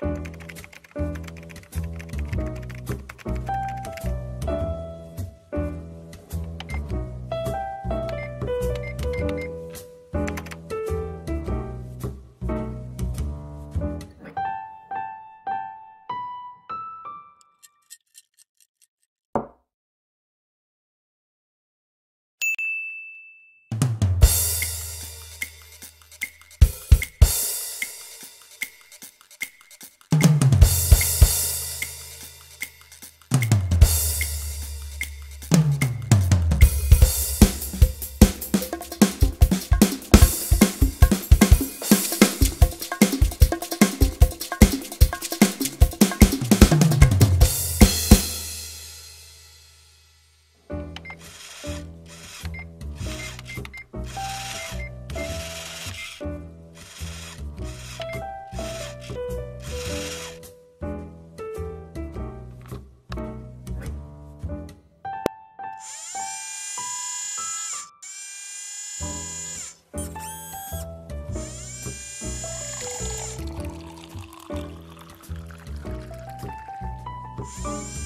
you Bye.